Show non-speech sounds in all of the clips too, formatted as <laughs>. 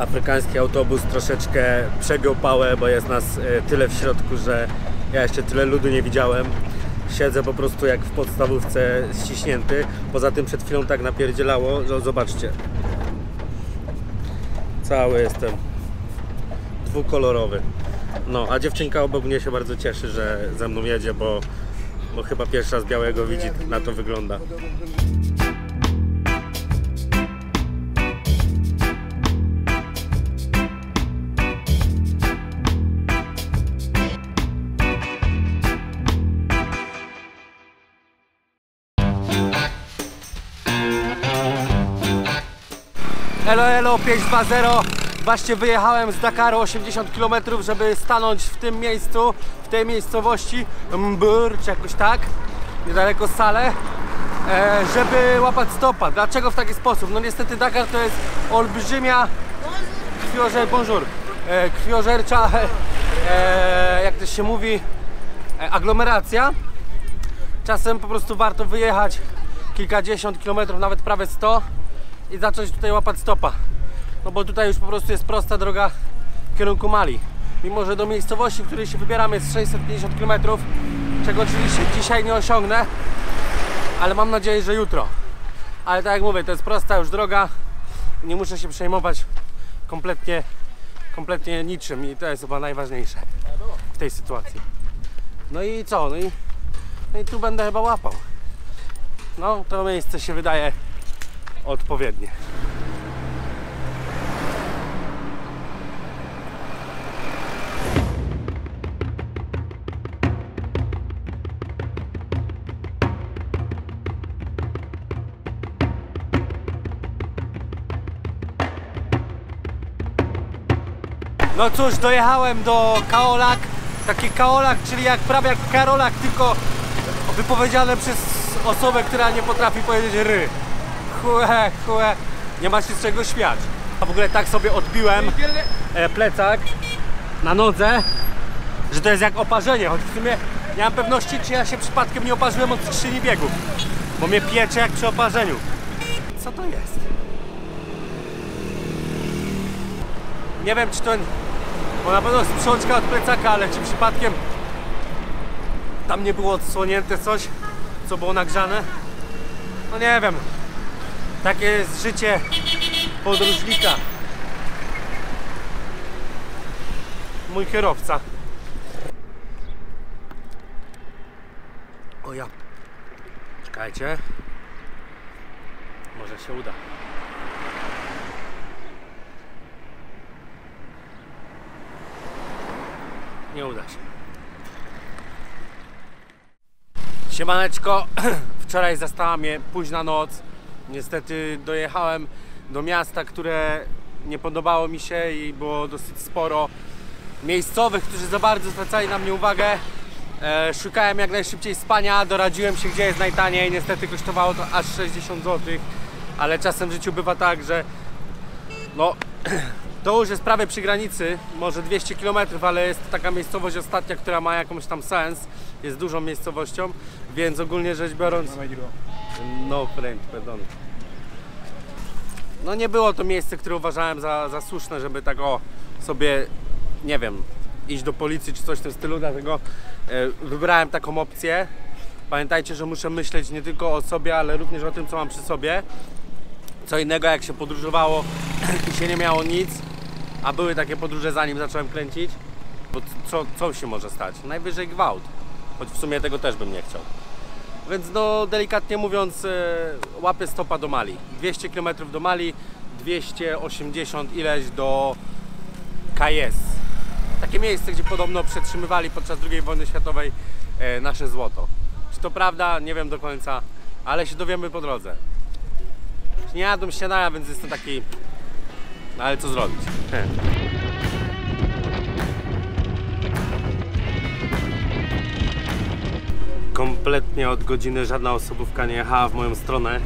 afrykański autobus troszeczkę przegiął pałę, bo jest nas e, tyle w środku, że ja jeszcze tyle ludu nie widziałem. Siedzę po prostu jak w podstawówce ściśnięty. Poza tym przed chwilą tak napierdzielało, że zobaczcie. Cały jestem dwukolorowy. No, a dziewczynka obok mnie się bardzo cieszy, że ze mną jedzie, bo, bo chyba pierwszy raz białego widzi, na to wygląda. Elo, elo, 520. Właśnie wyjechałem z Dakaru 80 km, żeby stanąć w tym miejscu, w tej miejscowości Mbur, czy jakoś tak, niedaleko Sale, e, żeby łapać stopa. Dlaczego w taki sposób? No niestety Dakar to jest olbrzymia krwiożer, bonjour, e, krwiożercza, <laughs> e, jak to się mówi, aglomeracja. Czasem po prostu warto wyjechać kilkadziesiąt kilometrów, nawet prawie 100 i zacząć tutaj łapać stopa. No bo tutaj już po prostu jest prosta droga w kierunku Mali. Mimo, że do miejscowości, w której się wybieramy jest 650 km, czego oczywiście dzisiaj nie osiągnę, ale mam nadzieję, że jutro. Ale tak jak mówię, to jest prosta już droga, nie muszę się przejmować kompletnie, kompletnie niczym i to jest chyba najważniejsze w tej sytuacji. No i co? No i, no i tu będę chyba łapał. No, to miejsce się wydaje odpowiednie. No cóż, dojechałem do Kaolak. Taki Kaolak, czyli jak prawie jak Karolak, tylko wypowiedziane przez osobę, która nie potrafi powiedzieć ry. Chłe, chłe, nie ma się z czego śmiać. A w ogóle tak sobie odbiłem e, plecak na nodze, że to jest jak oparzenie, choć w sumie nie mam pewności, czy ja się przypadkiem nie oparzyłem od skrzyni biegów, bo mnie piecze jak przy oparzeniu. Co to jest? Nie wiem, czy to, bo na pewno sprzączka od plecaka, ale czy przypadkiem tam nie było odsłonięte coś, co było nagrzane? No nie wiem. Takie jest życie podróżnika. Mój kierowca. O ja. Czekajcie. Może się uda. Nie uda się. Siemaneczko. <clears throat> Wczoraj zastała mnie późna noc. Niestety dojechałem do miasta, które nie podobało mi się i było dosyć sporo miejscowych, którzy za bardzo zwracali na mnie uwagę. E, szukałem jak najszybciej spania, doradziłem się gdzie jest najtaniej. Niestety kosztowało to aż 60 zł, ale czasem w życiu bywa tak, że no <clears throat> to już jest prawie przy granicy, może 200 km, ale jest to taka miejscowość ostatnia, która ma jakąś tam sens, jest dużą miejscowością, więc ogólnie rzecz biorąc... No French, pardon. No nie było to miejsce, które uważałem za, za słuszne, żeby tak o sobie, nie wiem, iść do policji czy coś w tym stylu, dlatego e, wybrałem taką opcję. Pamiętajcie, że muszę myśleć nie tylko o sobie, ale również o tym, co mam przy sobie. Co innego jak się podróżowało <clears throat> i się nie miało nic, a były takie podróże zanim zacząłem kręcić, bo co, co się może stać? Najwyżej gwałt, choć w sumie tego też bym nie chciał. Więc no delikatnie mówiąc e, łapię stopa do Mali. 200 km do Mali, 280 ileś do Kayes. Takie miejsce, gdzie podobno przetrzymywali podczas II wojny światowej e, nasze złoto. Czy to prawda? Nie wiem do końca, ale się dowiemy po drodze. Nie jadłem śniadania, więc jestem taki... No ale co zrobić? Kompletnie od godziny żadna osobówka nie jechała w moją stronę.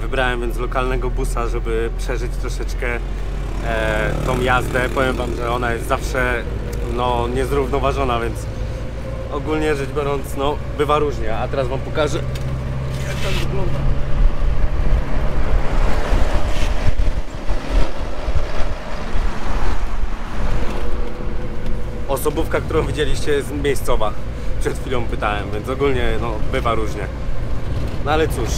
Wybrałem więc lokalnego busa, żeby przeżyć troszeczkę e, tą jazdę. Powiem Wam, że ona jest zawsze no, niezrównoważona, więc ogólnie rzecz biorąc, no, bywa różnie. A teraz Wam pokażę, jak tam wygląda. Osobówka, którą widzieliście jest miejscowa. Przed chwilą pytałem, więc ogólnie no, bywa różnie. No ale cóż,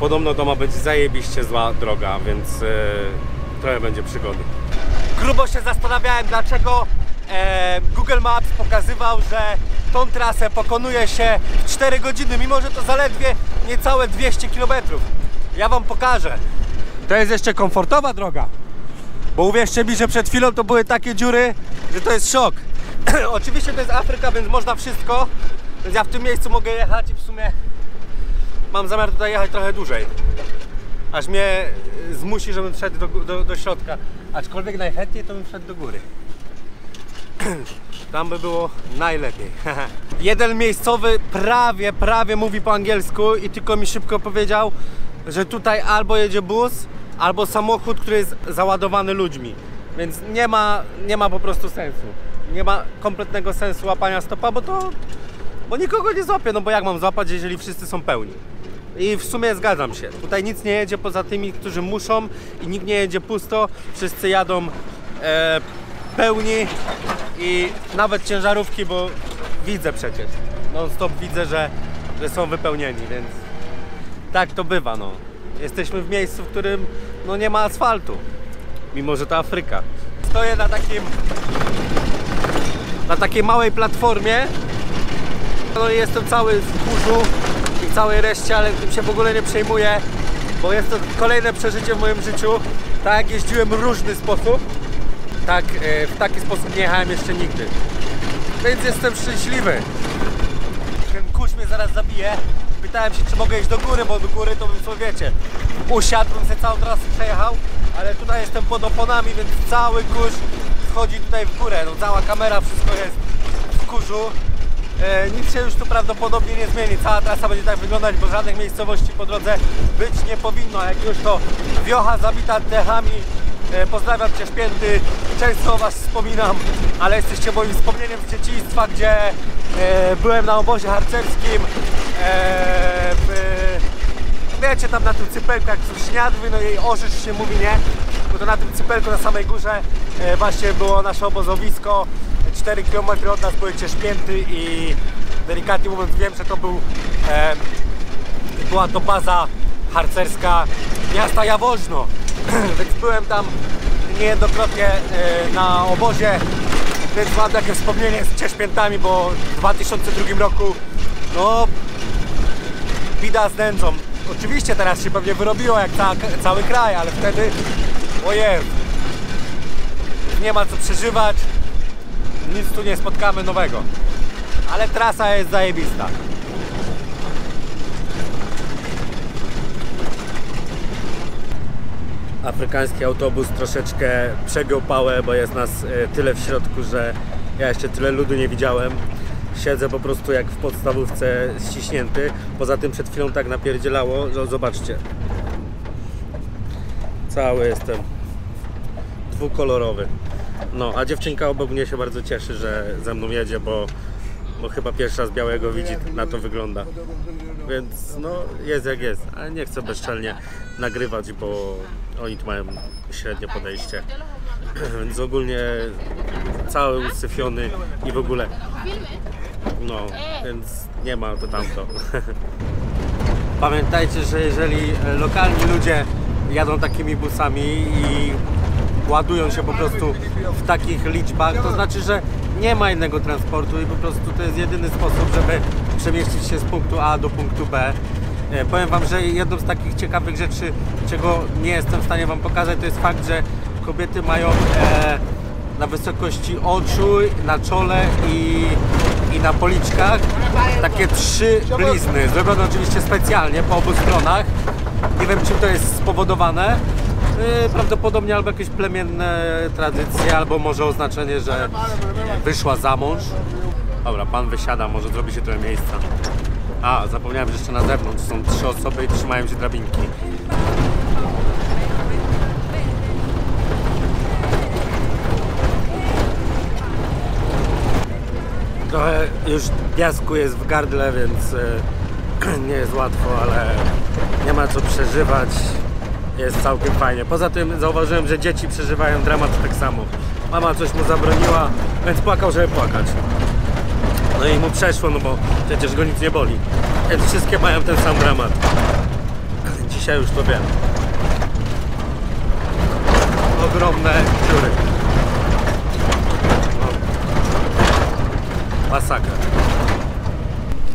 podobno to ma być zajebiście zła droga, więc e, trochę będzie przygody. Grubo się zastanawiałem, dlaczego e, Google Maps pokazywał, że tą trasę pokonuje się w 4 godziny, mimo że to zaledwie niecałe 200 km. Ja Wam pokażę. To jest jeszcze komfortowa droga. Bo uwierzcie mi, że przed chwilą to były takie dziury, że to jest szok. <clears throat> Oczywiście to jest Afryka, więc można wszystko. Więc ja w tym miejscu mogę jechać i w sumie mam zamiar tutaj jechać trochę dłużej. Aż mnie y, zmusi, żebym wszedł do, do, do środka. Aczkolwiek najchętniej to bym wszedł do góry. <clears throat> Tam by było najlepiej. <laughs> Jeden miejscowy prawie, prawie mówi po angielsku i tylko mi szybko powiedział, że tutaj albo jedzie bus, albo samochód, który jest załadowany ludźmi. Więc nie ma, nie ma po prostu sensu. Nie ma kompletnego sensu łapania stopa, bo to. Bo nikogo nie złapię, no bo jak mam złapać, jeżeli wszyscy są pełni? I w sumie zgadzam się. Tutaj nic nie jedzie poza tymi, którzy muszą i nikt nie jedzie pusto. Wszyscy jadą e, pełni i nawet ciężarówki, bo widzę przecież. Non stop widzę, że, że są wypełnieni, więc tak to bywa, no. Jesteśmy w miejscu, w którym no, nie ma asfaltu, mimo że to Afryka. Stoję na takim na takiej małej platformie. No i jestem cały w kurzu i całej reszcie, ale tym się w ogóle nie przejmuję, bo jest to kolejne przeżycie w moim życiu. Tak jak jeździłem w różny sposób, tak e, w taki sposób nie jechałem jeszcze nigdy. Więc jestem szczęśliwy. Ten kurz mnie zaraz zabije. Pytałem się, czy mogę iść do góry, bo do góry to bym sobie wiecie, usiadł, bym sobie całą trasę przejechał, ale tutaj jestem pod oponami, więc cały kurz wchodzi tutaj w górę. No, cała kamera, wszystko jest w kurzu. E, nic się już tu prawdopodobnie nie zmieni. Cała trasa będzie tak wyglądać, bo żadnych miejscowości po drodze być nie powinno. Jak już to wiocha zabita dechami. E, pozdrawiam Cię Szpięty, często o Was wspominam, ale jesteście moim wspomnieniem z dzieciństwa, gdzie e, byłem na obozie harcerskim. E, w, wiecie, tam na tym cypelku, jak są śniadły, no jej orzysz się mówi, nie? Bo to na tym cypelku na samej górze e, właśnie było nasze obozowisko. 4 km od nas były Cieszpięty i delikatnie mówiąc wiem, że to był e, była to baza harcerska miasta Jaworzno. <clears throat> Więc byłem tam niejednokrotnie e, na obozie, więc mam takie wspomnienie z Cieszpiętami, bo w 2002 roku no bida z nędzą. Oczywiście teraz się pewnie wyrobiło jak ca cały kraj, ale wtedy ojej, nie ma co przeżywać, nic tu nie spotkamy nowego. Ale trasa jest zajebista. Afrykański autobus troszeczkę przegiął pałę, bo jest nas e, tyle w środku, że ja jeszcze tyle ludu nie widziałem. Siedzę po prostu jak w podstawówce ściśnięty. Poza tym przed chwilą tak napierdzielało, że zobaczcie. Cały jestem dwukolorowy. No, a dziewczynka obok mnie się bardzo cieszy, że ze mną jedzie, bo, bo chyba pierwszy raz białego widzi, na to wygląda. Więc no, jest jak jest, ale nie chcę bezczelnie nagrywać, bo oni tu mają średnie podejście. <clears throat> Więc ogólnie cały usyfiony i w ogóle. No, więc nie ma to tamto. <laughs> Pamiętajcie, że jeżeli lokalni ludzie jadą takimi busami i ładują się po prostu w takich liczbach, to znaczy, że nie ma innego transportu i po prostu to jest jedyny sposób, żeby przemieścić się z punktu A do punktu B. E, Powiem Wam, że jedną z takich ciekawych rzeczy, czego nie jestem w stanie Wam pokazać, to jest fakt, że kobiety mają e, na wysokości oczu, na czole i, i na policzkach takie trzy blizny, zrobione oczywiście specjalnie po obu stronach. Nie wiem, czym to jest spowodowane. Yy, Prawdopodobnie albo jakieś plemienne tradycje, albo może oznaczenie, że wyszła za mąż. Dobra, pan wysiada, może zrobi się trochę miejsca. A, zapomniałem, że jeszcze na zewnątrz są trzy osoby i trzymają się drabinki. Trochę już piasku jest w gardle, więc e, nie jest łatwo, ale nie ma co przeżywać. Jest całkiem fajnie. Poza tym zauważyłem, że dzieci przeżywają dramat tak samo. Mama coś mu zabroniła, więc płakał, żeby płakać. No i mu przeszło, no bo przecież go nic nie boli. Więc wszystkie mają ten sam dramat. Dzisiaj już to wiem. Ogromne dziury. Masakra.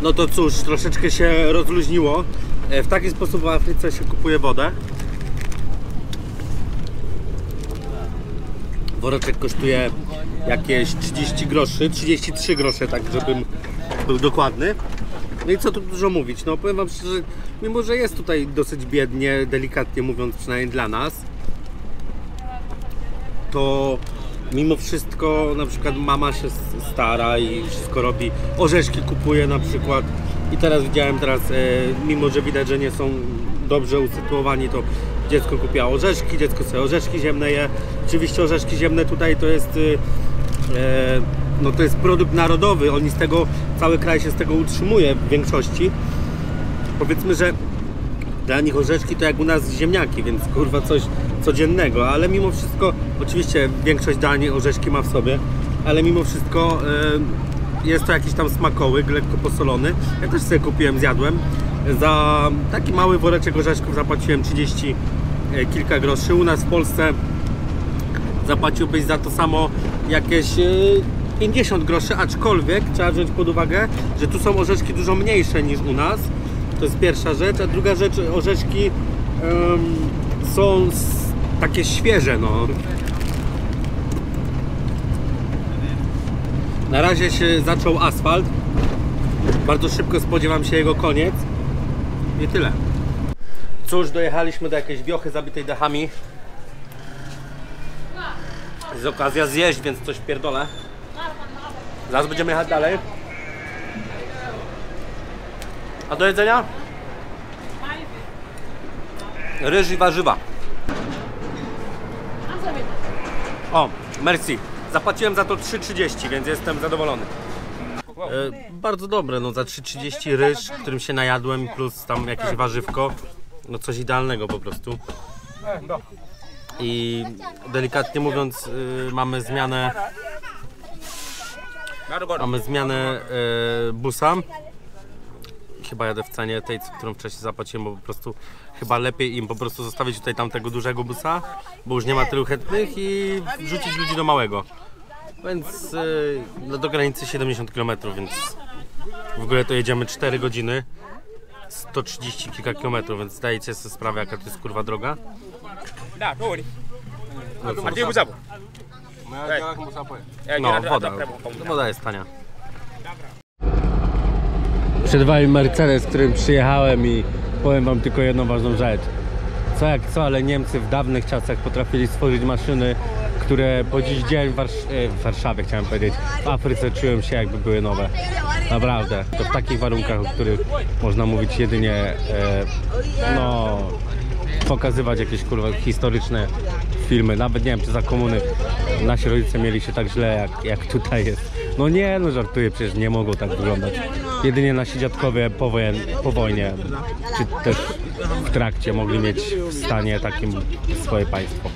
No to cóż, troszeczkę się rozluźniło. E, W taki sposób w Afryce się kupuje wodę. Woreczek kosztuje jakieś 30 groszy, 33 grosze, tak żebym był dokładny. No i co tu dużo mówić, no powiem wam szczerze, mimo że jest tutaj dosyć biednie, delikatnie mówiąc przynajmniej dla nas, to mimo wszystko na przykład mama się stara i wszystko robi, orzeszki kupuje na przykład i teraz widziałem teraz, e, mimo że widać, że nie są dobrze usytuowani, to dziecko kupiło orzeszki, dziecko sobie orzeszki ziemne je. Oczywiście orzeszki ziemne tutaj to jest y, e, no to jest produkt narodowy, oni z tego, cały kraj się z tego utrzymuje w większości. Powiedzmy, że dla nich orzeszki to jak u nas ziemniaki, więc kurwa coś codziennego, ale mimo wszystko, oczywiście większość dań orzeszki ma w sobie, ale mimo wszystko e, jest to jakiś tam smakołyk, lekko posolony. Ja też sobie kupiłem, zjadłem. Za taki mały woreczek orzeszków zapłaciłem 30 e, kilka groszy. U nas w Polsce zapłaciłbyś za to samo jakieś e, 50 groszy, aczkolwiek trzeba wziąć pod uwagę, że tu są orzeszki dużo mniejsze niż u nas. To jest pierwsza rzecz, a druga rzecz, orzeszki em, są takie świeże, no. Na razie się zaczął asfalt. Bardzo szybko spodziewam się jego koniec. I tyle. Cóż, dojechaliśmy do jakiejś wiochy zabitej dechami. Jest okazja zjeść, więc coś pierdolę. Zaraz będziemy jechać dalej. A do jedzenia? Ryż i warzywa. O, merci. Zapłaciłem za to 3,30, więc jestem zadowolony. E, bardzo dobre, no za 3,30 ryż, którym się najadłem, plus tam jakieś warzywko. No coś idealnego po prostu. I delikatnie mówiąc, y, mamy zmianę. Mamy zmianę y, busa. Chyba jadę w cenie tej, którą wcześniej zapłaciłem, bo po prostu chyba lepiej im po prostu zostawić tutaj tamtego dużego busa, bo już nie ma tylu chętnych i wrzucić ludzi do małego. Więc y, no do granicy 70 km, więc w ogóle to jedziemy 4 godziny. 130 kilka kilometrów, więc zdajecie sobie sprawę jaka to jest kurwa droga. Tu ni. No, No, woda. Woda jest tania. Przed wami Mercedes, którym przyjechałem i powiem wam tylko jedną ważną rzecz. Co jak co, ale Niemcy w dawnych czasach potrafili stworzyć maszyny, które po dziś dzień w, e, w Warszawie chciałem powiedzieć, w Afryce czułem się jakby były nowe. Naprawdę. To w takich warunkach, o których można mówić jedynie e, no pokazywać jakieś kurwa historyczne filmy. Nawet nie wiem, czy za komuny nasi rodzice mieli się tak źle, jak, jak tutaj jest. No nie, no żartuję, przecież nie mogą tak wyglądać. Jedynie nasi dziadkowie po, wojen, po wojnie, czy też w trakcie mogli mieć w stanie takim swoje państwo.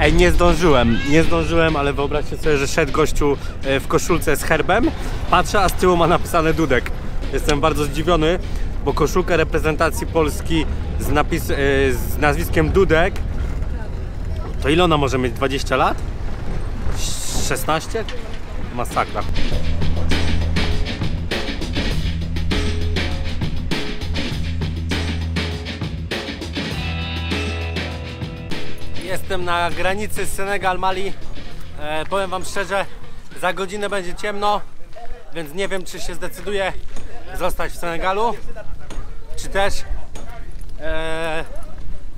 Ej, nie zdążyłem, nie zdążyłem, ale wyobraźcie sobie, że szedł gościu e, w koszulce z herbem, patrzę, a z tyłu ma napisane Dudek. Jestem bardzo zdziwiony, bo koszulka reprezentacji Polski z, napis, e, z nazwiskiem Dudek, to ile ona może mieć? 20 lat? 16? Masakra. Jestem na granicy Senegal-Mali. E, powiem Wam szczerze, za godzinę będzie ciemno, więc nie wiem, czy się zdecyduję zostać w Senegalu, czy też e,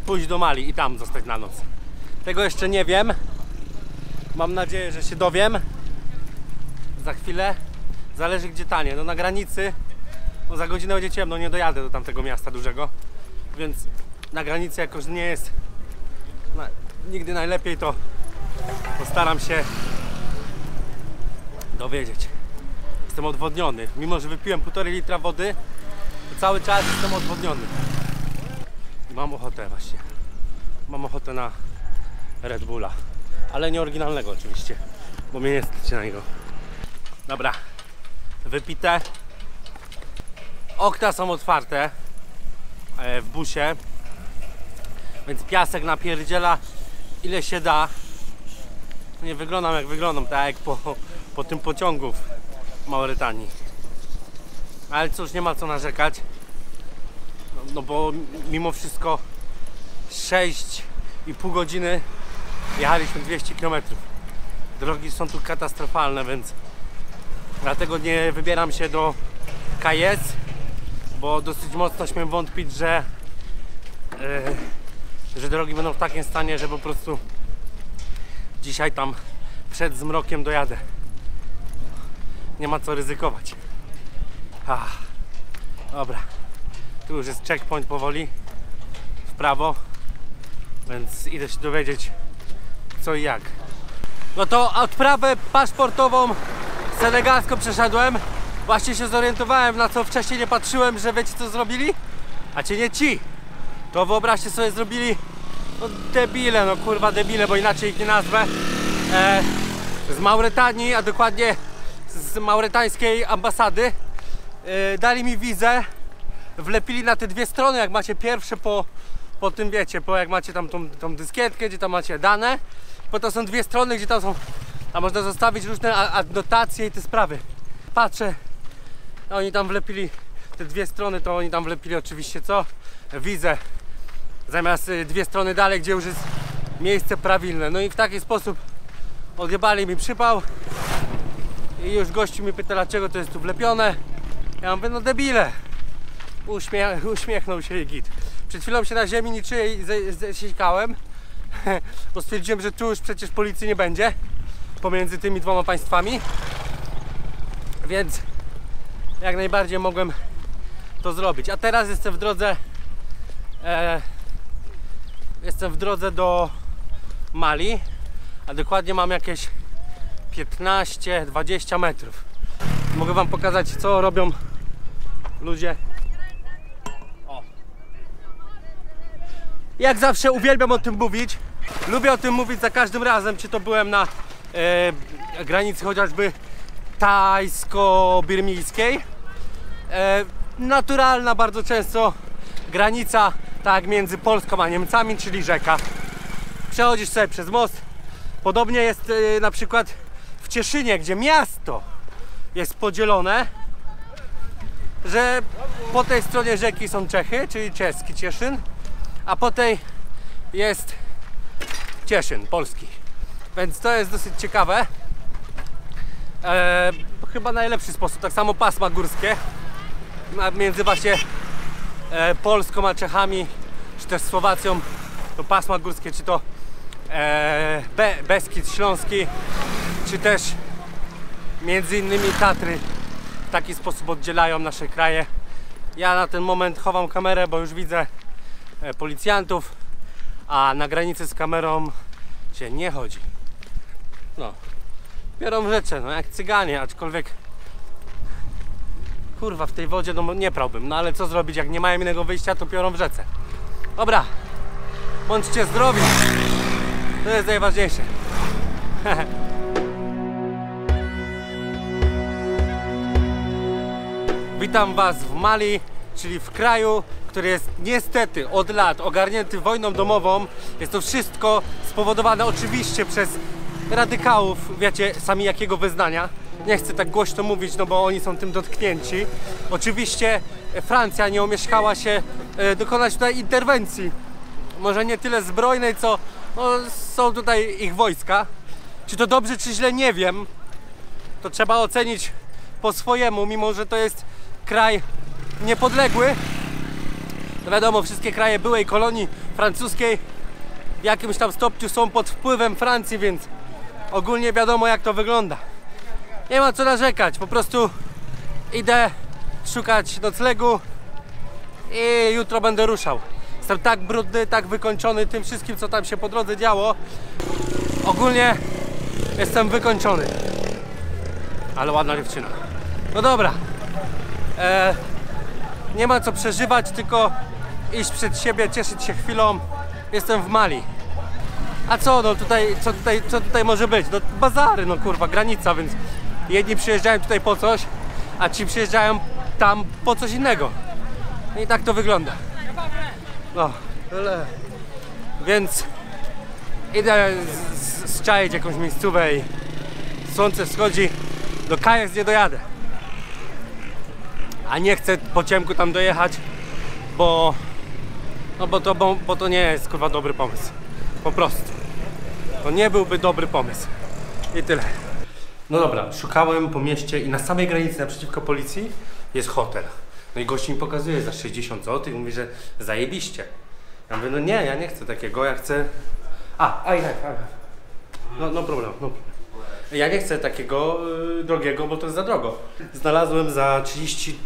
pójść do Mali i tam zostać na noc. Tego jeszcze nie wiem. Mam nadzieję, że się dowiem za chwilę. Zależy gdzie tanie. No na granicy, no za godzinę będzie ciemno, nie dojadę do tamtego miasta dużego, więc na granicy jakoś nie jest na, nigdy najlepiej, to postaram się dowiedzieć. Jestem odwodniony. Mimo, że wypiłem półtorej litra wody, to cały czas jestem odwodniony. Mam ochotę właśnie. Mam ochotę na Red Bulla. Ale nie oryginalnego oczywiście, bo mnie nie stać na niego. Dobra, wypite. Okna są otwarte e, w busie, więc piasek napierdziela ile się da. Nie wyglądam jak wyglądam, tak jak po, po tym pociągu w Mauretanii. Ale cóż, nie ma co narzekać. No, no bo mimo wszystko 6,5 godziny jechaliśmy 200 km. Drogi są tu katastrofalne, więc dlatego nie wybieram się do KS, bo dosyć mocno śmiem wątpić, że, e, że drogi będą w takim stanie, że po prostu dzisiaj tam przed zmrokiem dojadę. Nie ma co ryzykować. Ach, dobra. Tu już jest checkpoint powoli w prawo, więc idę się dowiedzieć co i jak. No to odprawę paszportową senegalską przeszedłem. Właśnie się zorientowałem, na co wcześniej nie patrzyłem, że wiecie co zrobili? A cię nie ci. To wyobraźcie sobie, zrobili no debile, no kurwa debile, bo inaczej ich nie nazwę. E, z Mauretanii, a dokładnie z mauretańskiej ambasady. E, dali mi wizę, wlepili na te dwie strony, jak macie pierwsze po, po tym wiecie, po jak macie tam tą, tą dyskietkę, gdzie tam macie dane, bo to są dwie strony, gdzie tam są, a można zostawić różne adnotacje i te sprawy. Patrzę, oni tam wlepili te dwie strony, to oni tam wlepili oczywiście co? Wizę. Zamiast y, dwie strony dalej, gdzie już jest miejsce prawilne. No i w taki sposób odjebali mi przypał. I już gościu mi pyta, dlaczego to jest tu wlepione. Ja mówię, no debile. Uśmie uśmiechnął się git. Przed chwilą się na ziemi niczyjej ze- zesikałem, <laughs> bo stwierdziłem, że tu już przecież policji nie będzie pomiędzy tymi dwoma państwami. Więc jak najbardziej mogłem to zrobić. A teraz jestem w drodze e, jestem w drodze do Mali, a dokładnie mam jakieś 15-20 metrów. Mogę wam pokazać co robią ludzie. O. Jak zawsze uwielbiam o tym mówić. Lubię o tym mówić za każdym razem, czy to byłem na e, granicy chociażby tajsko-birmijskiej. E, naturalna bardzo często granica tak między Polską a Niemcami, czyli rzeka. Przechodzisz sobie przez most. Podobnie jest e, na przykład Cieszynie, gdzie miasto jest podzielone, że po tej stronie rzeki są Czechy, czyli czeski Cieszyn, a po tej jest Cieszyn, polski. Więc to jest dosyć ciekawe. E, chyba najlepszy sposób. Tak samo pasma górskie między właśnie e, Polską a Czechami, czy też Słowacją, to pasma górskie, czy to e, Be, Beskid Śląski, czy też między innymi Tatry w taki sposób oddzielają nasze kraje. Ja na ten moment chowam kamerę, bo już widzę e, policjantów, a na granicy z kamerą się nie chodzi. No, biorą rzeczy, no jak cyganie, aczkolwiek kurwa w tej wodzie no nie prałbym, no ale co zrobić, jak nie mają innego wyjścia, to piorą w rzece. Dobra, bądźcie zdrowi, to jest najważniejsze. <laughs> Witam Was w Mali, czyli w kraju, który jest niestety od lat ogarnięty wojną domową. Jest to wszystko spowodowane oczywiście przez radykałów, wiecie sami jakiego wyznania. Nie chcę tak głośno mówić, no bo oni są tym dotknięci. Oczywiście Francja nie omieszkała się e, dokonać tutaj interwencji. Może nie tyle zbrojnej, co no, są tutaj ich wojska. Czy to dobrze, czy źle, nie wiem to trzeba ocenić po swojemu, mimo że to jest kraj niepodległy. No wiadomo, wszystkie kraje byłej kolonii francuskiej w jakimś tam stopniu są pod wpływem Francji, więc ogólnie wiadomo jak to wygląda. Nie ma co narzekać, po prostu idę szukać noclegu i jutro będę ruszał. Jestem tak brudny, tak wykończony tym wszystkim, co tam się po drodze działo. Ogólnie jestem wykończony. Ale ładna dziewczyna. No dobra. E, nie ma co przeżywać, tylko iść przed siebie, cieszyć się chwilą. Jestem w Mali. A co no tutaj, co tutaj, co tutaj może być? No bazary, no kurwa, granica, więc jedni przyjeżdżają tutaj po coś, a ci przyjeżdżają tam po coś innego. No I tak to wygląda. No, ale... Więc idę z- z- zczaić jakąś miejscówę i słońce wschodzi, do Kajak nie dojadę. A nie chcę po ciemku tam dojechać, bo... No bo to, bo, bo to nie jest kurwa dobry pomysł. Po prostu. To nie byłby dobry pomysł. I tyle. No dobra, szukałem po mieście i na samej granicy naprzeciwko policji jest hotel. No i gość mi pokazuje za 60 zł i mówi, że zajebiście. Ja mówię, no nie, ja nie chcę takiego, ja chcę... A, a, I have. No, no problem, no problem. Ja nie chcę takiego y, drogiego, bo to jest za drogo. Znalazłem za 30...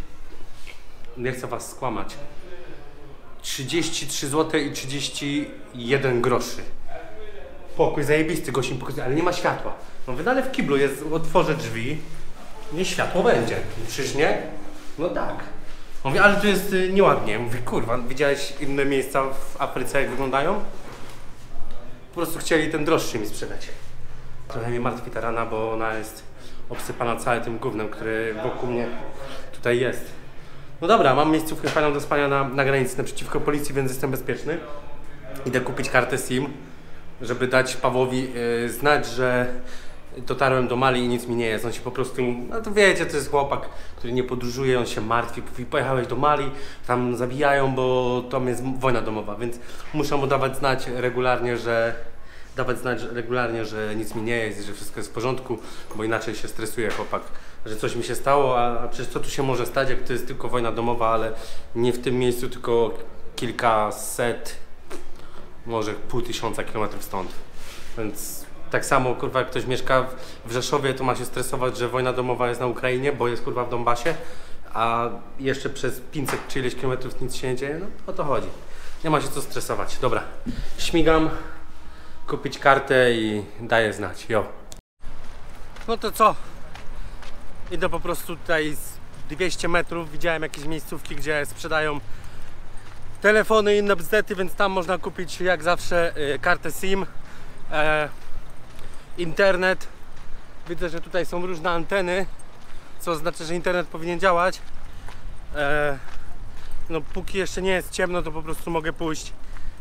Nie chcę was skłamać. 33 zł i 31 groszy. Pokój zajebisty, gość mi pokazuje, ale nie ma światła. No wydane w kiblu jest, otworzę drzwi, nie światło będzie. Czyż nie? No tak. Mówię, ale tu jest y, nieładnie. Mówię, kurwa, widziałeś inne miejsca w Afryce jak wyglądają? Po prostu chcieli ten droższy mi sprzedać. Trochę mnie martwi ta rana, bo ona jest obsypana całym tym gównem, który wokół mnie tutaj jest. No dobra, mam miejscówkę fajną do spania na, na granicy naprzeciwko policji, więc jestem bezpieczny. Idę kupić kartę SIM, żeby dać Pawłowi y, znać, że dotarłem do Mali i nic mi nie jest. On się po prostu, no to wiecie, to jest chłopak, który nie podróżuje, on się martwi. Mówi, pojechałeś do Mali, tam zabijają, bo tam jest wojna domowa, więc muszę mu dawać znać regularnie, że dawać znać regularnie, że nic mi nie jest że wszystko jest w porządku, bo inaczej się stresuje chłopak, że coś mi się stało, a, a przecież co tu się może stać, jak to jest tylko wojna domowa, ale nie w tym miejscu, tylko kilkaset, może pół tysiąca kilometrów stąd. Więc tak samo, kurwa, jak ktoś mieszka w- Rzeszowie, to ma się stresować, że wojna domowa jest na Ukrainie, bo jest kurwa w Donbasie, a jeszcze przez 500 czy ileś kilometrów nic się nie dzieje, no o to chodzi. Nie ma się co stresować. Dobra, śmigam, kupić kartę i daję znać. Jo. No to co? Idę po prostu tutaj z 200 metrów. Widziałem jakieś miejscówki, gdzie sprzedają telefony i inne bzdety, więc tam można kupić jak zawsze y, kartę SIM, e, internet. Widzę, że tutaj są różne anteny, co oznacza, że internet powinien działać. E, no póki jeszcze nie jest ciemno, to po prostu mogę pójść.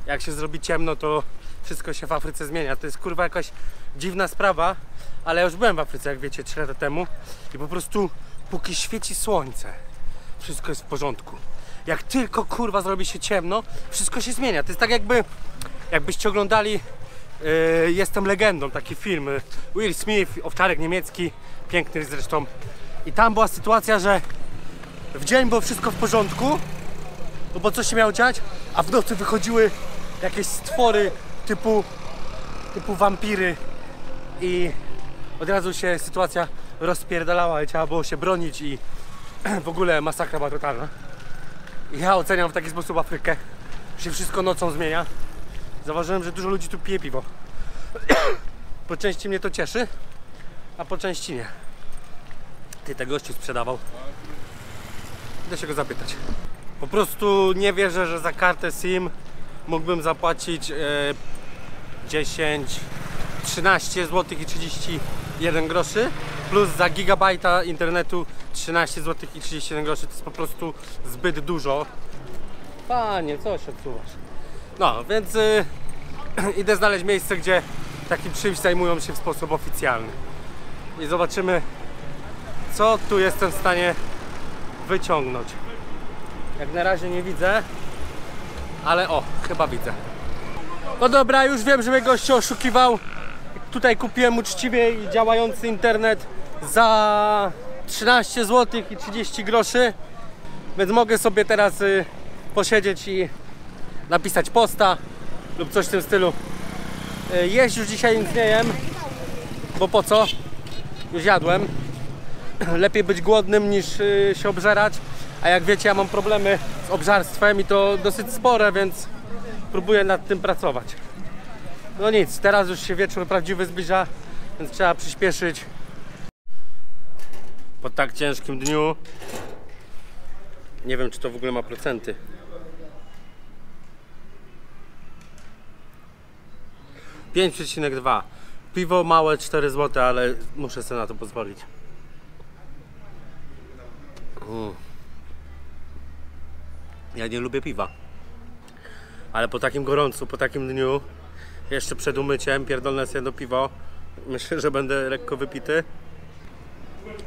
Jak się zrobi ciemno, to wszystko się w Afryce zmienia. To jest kurwa jakaś dziwna sprawa, ale ja już byłem w Afryce, jak wiecie, 3 lata temu i po prostu póki świeci słońce, wszystko jest w porządku. Jak tylko kurwa zrobi się ciemno, wszystko się zmienia. To jest tak jakby, jakbyście oglądali yy, Jestem legendą, taki film. y, Will Smith, owczarek niemiecki, piękny zresztą. I tam była sytuacja, że w dzień było wszystko w porządku, no bo co się miało dziać, a w nocy wychodziły jakieś stwory typu, typu wampiry i od razu się sytuacja rozpierdalała i trzeba było się bronić i <clears throat> w ogóle masakra była totalna. Ja oceniam w taki sposób Afrykę, się wszystko nocą zmienia. Zauważyłem, że dużo ludzi tu pije piwo. <clears throat> Po części mnie to cieszy, a po części nie. Ty tego gościu sprzedawał. Idę się go zapytać. Po prostu nie wierzę, że za kartę SIM mógłbym zapłacić e, 10, 13 zł i 31 groszy plus za gigabajta internetu 13 zł i 31 groszy to jest po prostu zbyt dużo. Panie, co się odsuwasz? No, więc y, <clears throat> idę znaleźć miejsce, gdzie takim czymś zajmują się w sposób oficjalny. I zobaczymy, co tu jestem w stanie wyciągnąć. Jak na razie nie widzę, ale o, chyba widzę. No dobra, już wiem, że mnie gościu oszukiwał. Tutaj kupiłem uczciwie i działający internet za 13 zł i 30 groszy. Więc mogę sobie teraz y, posiedzieć i napisać posta lub coś w tym stylu. Y, jeść już dzisiaj nic nie jem, bo po co? Już jadłem. <clears throat> Lepiej być głodnym niż y, się obżerać. A jak wiecie, ja mam problemy z obżarstwem i to dosyć spore, więc próbuję nad tym pracować. No nic, teraz już się wieczór prawdziwy zbliża, więc trzeba przyspieszyć. Po tak ciężkim dniu nie wiem, czy to w ogóle ma procenty. Pięć przecinek dwa. Piwo małe 4 zł, ale muszę sobie na to pozwolić. Mm. Ja nie lubię piwa. Ale po takim gorącu, po takim dniu, jeszcze przed umyciem, pierdolę sobie do piwo. Myślę, że będę lekko wypity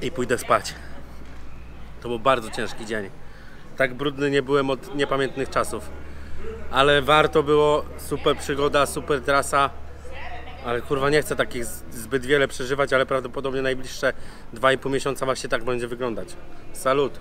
i pójdę spać. To był bardzo ciężki dzień. Tak brudny nie byłem od niepamiętnych czasów. Ale warto było, super przygoda, super trasa. Ale kurwa nie chcę takich zbyt wiele przeżywać, ale prawdopodobnie najbliższe 2,5 miesiąca właśnie tak będzie wyglądać. Salut!